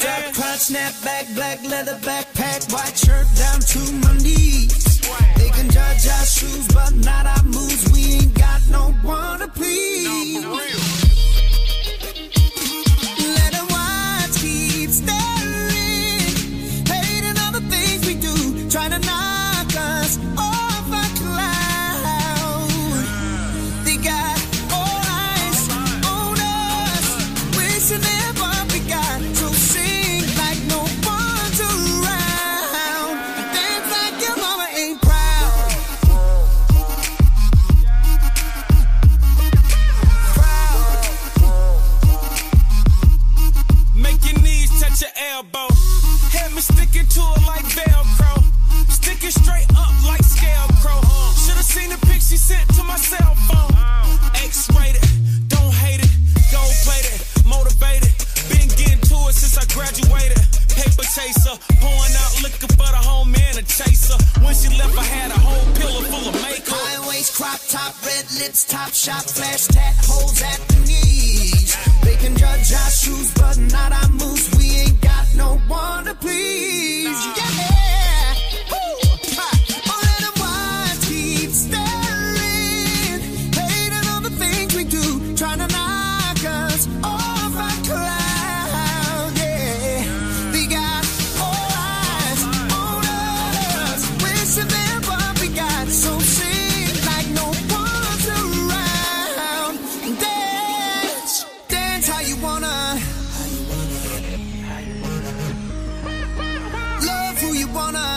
Drop crotch, snap back, black leather backpack, white shirt down to my knees. They can judge our shoes, but a chaser. When she left, I had a whole pillow full of makeup. High waist, crop top, red lips, top shot, flash tat, holes at the knees. They can judge our shoes wanna